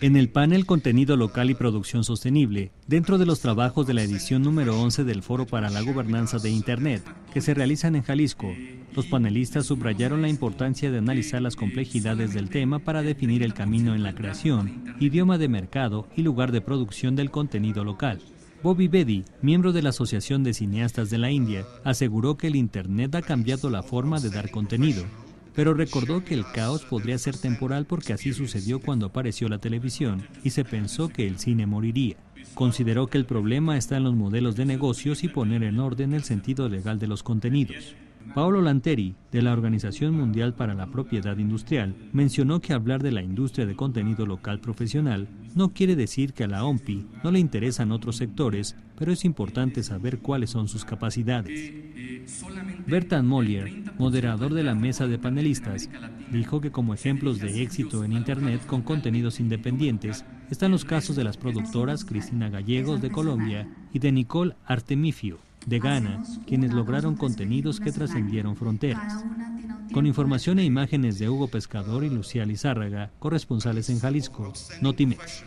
En el panel Contenido Local y Producción Sostenible, dentro de los trabajos de la edición número 11 del Foro para la Gobernanza de Internet, que se realizan en Jalisco, los panelistas subrayaron la importancia de analizar las complejidades del tema para definir el camino en la creación, idioma de mercado y lugar de producción del contenido local. Bobby Bedi, miembro de la Asociación de Cineastas de la India, aseguró que el Internet ha cambiado la forma de dar contenido pero recordó que el caos podría ser temporal porque así sucedió cuando apareció la televisión y se pensó que el cine moriría. Consideró que el problema está en los modelos de negocios y poner en orden el sentido legal de los contenidos. Paolo Lanteri, de la Organización Mundial para la Propiedad Industrial, mencionó que hablar de la industria de contenido local profesional no quiere decir que a la OMPI no le interesan otros sectores, pero es importante saber cuáles son sus capacidades. Bertan Mollier, moderador de la mesa de panelistas, dijo que como ejemplos de éxito en Internet con contenidos independientes están los casos de las productoras Cristina Gallegos de Colombia y de Nicole Artemifio de Ghana, quienes lograron contenidos que trascendieron fronteras. Con información e imágenes de Hugo Pescador y Lucía Lizárraga, corresponsales en Jalisco, Notimex.